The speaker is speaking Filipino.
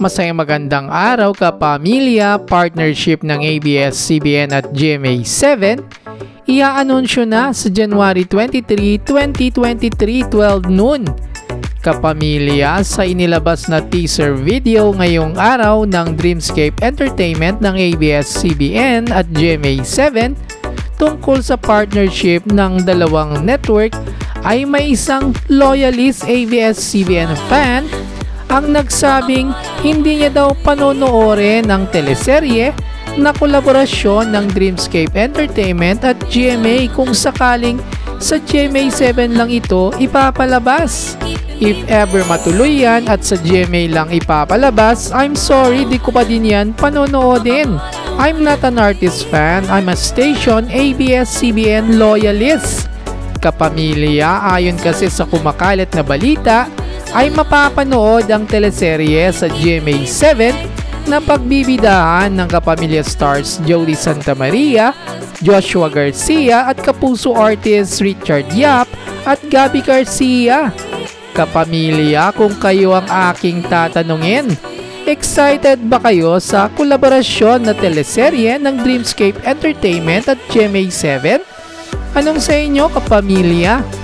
Masayang magandang araw kapamilya, partnership ng ABS-CBN at GMA7. Ia-anunsyo na sa January 23, 2023, 12 noon. Kapamilya sa inilabas na teaser video ngayong araw ng Dreamscape Entertainment ng ABS-CBN at GMA7 tungkol sa partnership ng dalawang network ay may isang loyalist ABS-CBN fan ang nagsabing hindi niya daw panonoorin ng teleserye na kolaborasyon ng Dreamscape Entertainment at GMA kung sakaling sa GMA7 lang ito ipapalabas. If ever matuloy yan at sa GMA lang ipapalabas, I'm sorry di ko pa din yan panonoodin. I'm not an artist fan, I'm a station ABS-CBN loyalist. Kapamilya, ayon kasi sa kumakalat na balita, ay mapapanood ang teleserye sa GMA7 na pagbibidahan ng kapamilya stars Jody Santa Maria, Joshua Garcia at kapuso artist Richard Yap at Gabby Garcia. Kapamilya, kung kayo ang aking tatanungin, excited ba kayo sa kolaborasyon na teleserye ng Dreamscape Entertainment at GMA7? Anong sa inyo kapamilya?